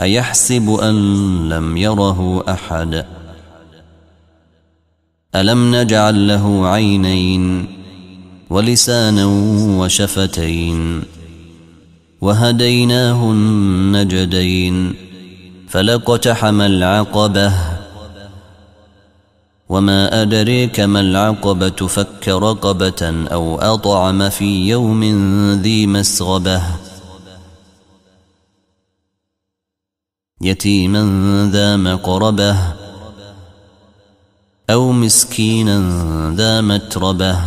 أيحسب أن لم يره أحد؟ ألم نجعل له عينين ولسانا وشفتين وهديناه النجدين فلقتحم العقبة وما أدريك ما العقبة فك رقبة أو أطعم في يوم ذي مسغبة. يتيما ذا مقربة أو مسكينا ذا متربة.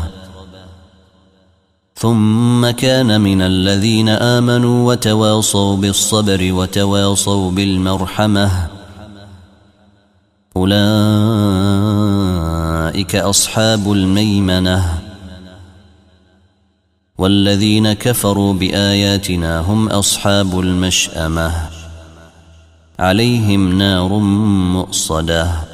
ثم كان من الذين آمنوا وتواصوا بالصبر وتواصوا بالمرحمة. أولئك أصحاب الميمنة. والذين كفروا بآياتنا هم أصحاب المشأمة. عليهم نار مؤصدة.